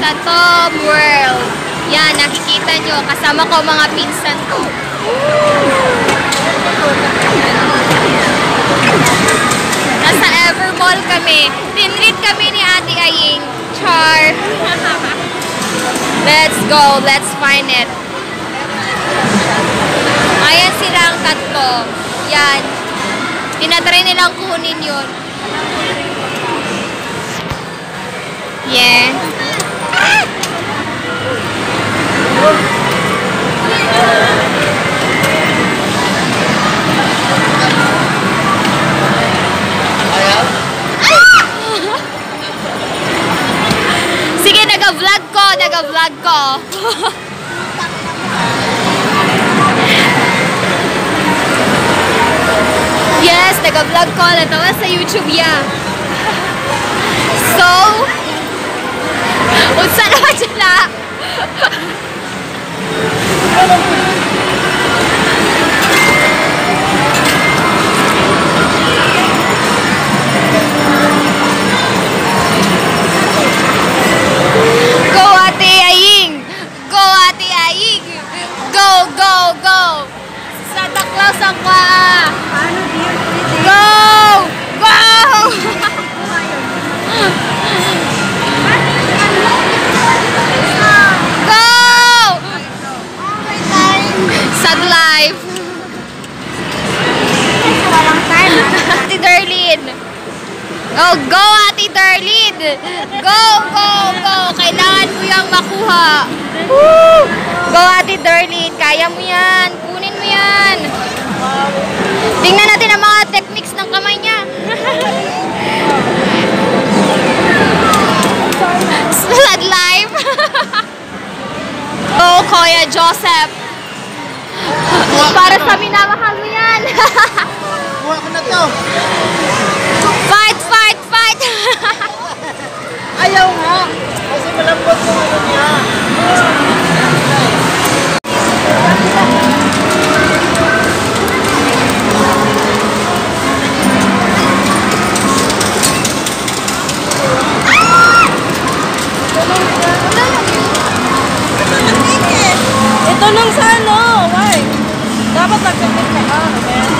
sa Tom World. Yan, nakikita nyo. Kasama ko mga pinsan ko. Nasa Evermall kami. Tinreat kami ni Ate Aying. Char. let's go. Let's find it. Ayan silang tatlo. Yan. Tinatry nilang kunin yun. Yeah. Sige, naga-vlog ko, naga-vlog ko. yes, naga-vlog ko. Natawa sa YouTube ya. So, unsa naman sila? Oh, go Ate Darlene! Go, go, go! Kailangan mo yung makuha. Woo! Go Ate Darlene! Kaya mo yan! Kunin mo yan! Tingnan natin ang mga techniques ng kamay niya. Sad life! Go, Kuya Joseph! Para sa minamahal mo yan! Kuha ko na to. Ito nung sa ano, why? Dapat nagkakit ka. Ah, Yan.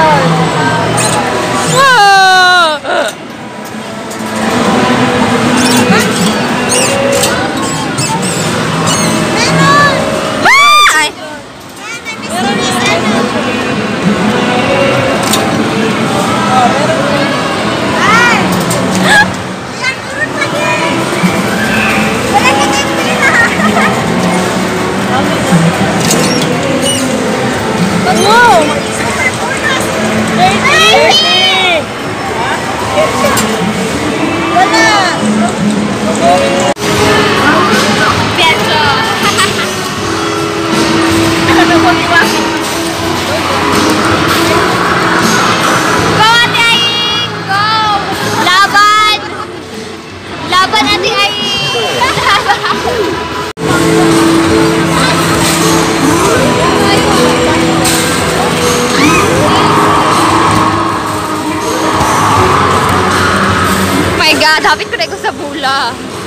Ano? My God, hapit ko na sa bula.